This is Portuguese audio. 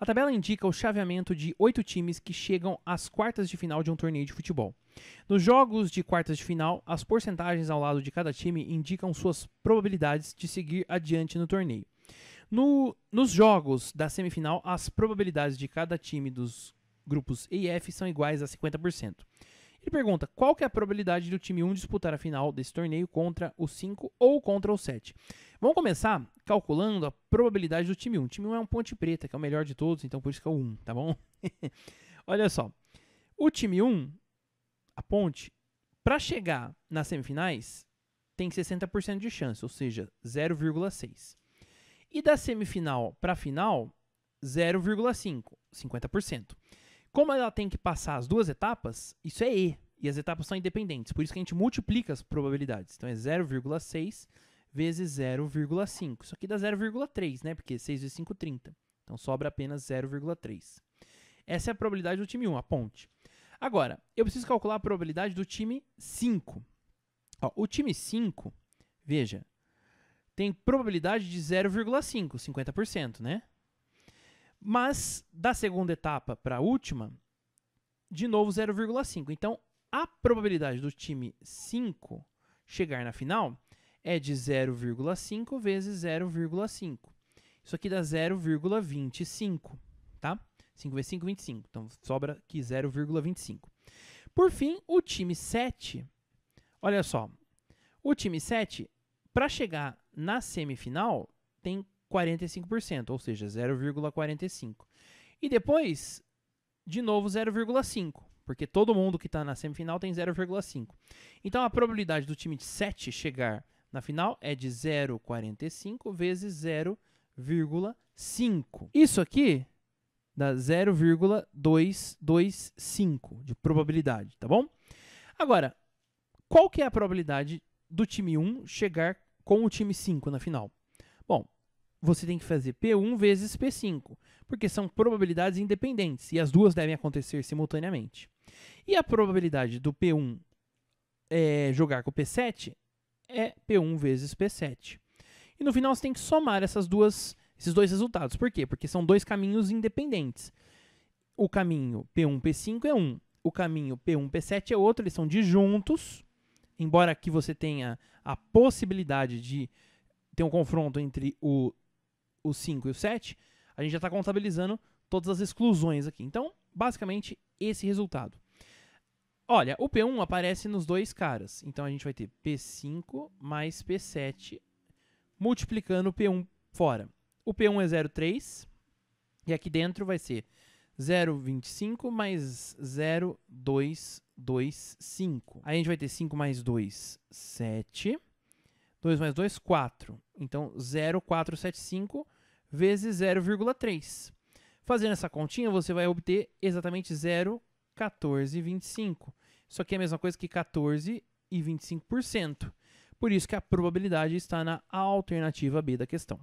A tabela indica o chaveamento de oito times que chegam às quartas de final de um torneio de futebol. Nos jogos de quartas de final, as porcentagens ao lado de cada time indicam suas probabilidades de seguir adiante no torneio. No, nos jogos da semifinal, as probabilidades de cada time dos grupos E e F são iguais a 50%. Ele pergunta qual que é a probabilidade do time 1 disputar a final desse torneio contra o 5 ou contra o 7. Vamos começar calculando a probabilidade do time 1. O time 1 é um ponte preta, que é o melhor de todos, então por isso que é o 1, tá bom? Olha só. O time 1, a ponte, para chegar nas semifinais, tem 60% de chance, ou seja, 0,6. E da semifinal para final, 0,5, 50%. Como ela tem que passar as duas etapas, isso é E. E as etapas são independentes. Por isso que a gente multiplica as probabilidades. Então é 0,6 vezes 0,5. Isso aqui dá 0,3, né? Porque 6 vezes 5, 30. Então sobra apenas 0,3. Essa é a probabilidade do time 1, a ponte. Agora, eu preciso calcular a probabilidade do time 5. Ó, o time 5, veja, tem probabilidade de 0,5, 50%, né? Mas da segunda etapa para a última, de novo 0,5. Então, a probabilidade do time 5 chegar na final é de 0,5 vezes 0,5. Isso aqui dá 0,25, tá? 5 vezes 5, 25. Então, sobra aqui 0,25. Por fim, o time 7, olha só, o time 7, para chegar na semifinal, tem 45%, ou seja, 0,45. E depois, de novo, 0,5, porque todo mundo que está na semifinal tem 0,5. Então, a probabilidade do time de 7 chegar na final é de 0,45 vezes 0,5. Isso aqui dá 0,225 de probabilidade, tá bom? Agora, qual que é a probabilidade do time 1 chegar com o time 5 na final? Bom, você tem que fazer P1 vezes P5, porque são probabilidades independentes e as duas devem acontecer simultaneamente. E a probabilidade do P1 é, jogar com o P7 é P1 vezes P7. E no final você tem que somar essas duas, esses dois resultados. Por quê? Porque são dois caminhos independentes. O caminho P1, P5 é um. O caminho P1, P7 é outro. Eles são disjuntos. Embora aqui você tenha a possibilidade de ter um confronto entre o o 5 e o 7, a gente já está contabilizando todas as exclusões aqui. Então, basicamente, esse resultado. Olha, o P1 aparece nos dois caras. Então, a gente vai ter P5 mais P7 multiplicando o P1 fora. O P1 é 0,3 e aqui dentro vai ser 0,25 mais 0,225. Aí a gente vai ter 5 mais 2, 7. 2 mais 2, 4. Então, 0,475 vezes 0,3. Fazendo essa continha, você vai obter exatamente 0,1425. Isso aqui é a mesma coisa que 14 e 25%. Por isso que a probabilidade está na alternativa B da questão.